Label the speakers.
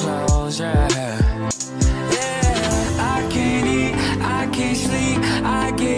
Speaker 1: close, yeah. Yeah, I can't eat, I can't sleep, I get.